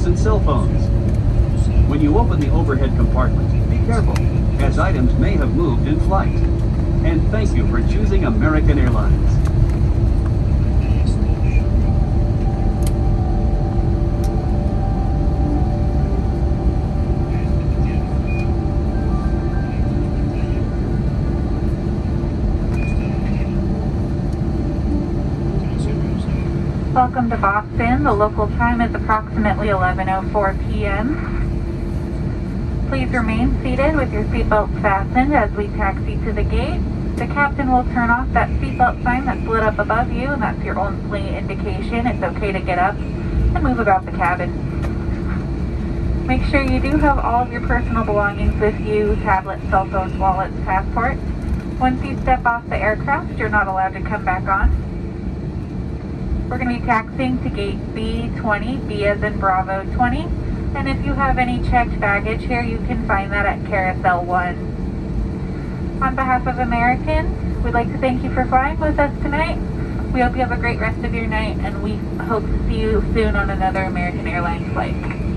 cell phones. When you open the overhead compartment, be careful, as items may have moved in flight. And thank you for choosing American Airlines. Welcome to Boston. The local time is approximately 11.04 p.m. Please remain seated with your seatbelt fastened as we taxi to the gate. The captain will turn off that seatbelt sign that's lit up above you, and that's your only indication it's okay to get up and move about the cabin. Make sure you do have all of your personal belongings with you, tablets, cell phones, wallets, passports. Once you step off the aircraft, you're not allowed to come back on. We're going to be taxiing to gate B20, B as in Bravo 20. And if you have any checked baggage here, you can find that at Carousel 1. On behalf of American, we'd like to thank you for flying with us tonight. We hope you have a great rest of your night, and we hope to see you soon on another American Airlines flight.